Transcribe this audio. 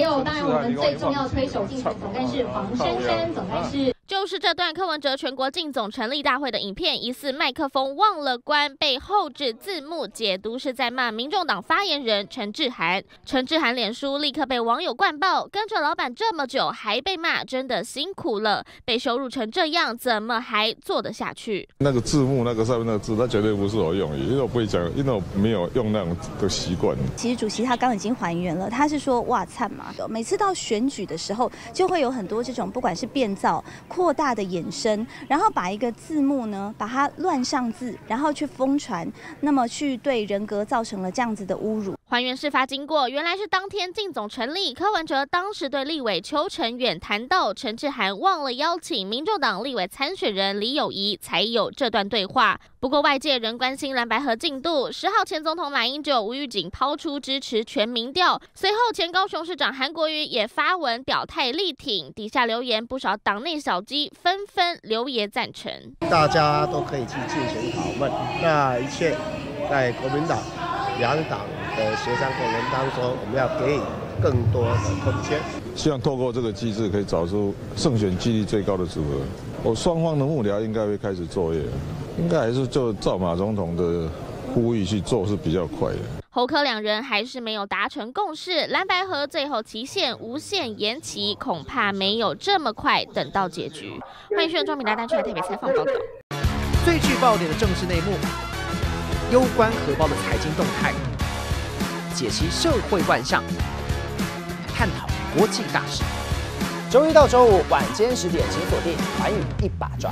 还有，当然我们最重要推手竞选总干事黄珊珊总干事。就是这段柯文哲全国竞总成立大会的影片，疑似麦克风忘了关，被后置字幕解读是在骂民众党发言人陈志涵。陈志涵脸书立刻被网友灌爆，跟着老板这么久还被骂，真的辛苦了。被羞辱成这样，怎么还做得下去？那个字幕那个上面那个字，那绝对不是我用，因为我不会讲，因为我没有用那种的习惯。其实主席他刚已经还原了，他是说哇灿嘛，每次到选举的时候，就会有很多这种不管是变造。扩大的衍生，然后把一个字幕呢，把它乱上字，然后去疯传，那么去对人格造成了这样子的侮辱。还原事发经过，原来是当天进总成立，柯文哲当时对立委邱成远谈到陈志涵忘了邀请民众党立委参选人李友仪，才有这段对话。不过外界仍关心蓝白河进度。十号前总统马英九、吴玉景抛出支持全民调，随后前高雄市长韩国瑜也发文表态力挺，底下留言不少党内小鸡纷纷留言赞成。大家都可以去进行讨论，那一切在国民党两党。的协商过程当中，我们要给予更多的空间。希望透过这个机制，可以找出胜选几率最高的组合。我双方的幕僚应该会开始作业，应该还是就照马总统的呼吁去做是比较快的。侯科两人还是没有达成共识，蓝白河最后期限无限延期，恐怕没有这么快等到结局。欢迎选庄敏达单出来特别采访报道。最具爆点的政治内幕，攸关荷包的财经动态。解析社会万象，探讨国际大事。周一到周五晚间十点，请锁定《寰宇一把抓》。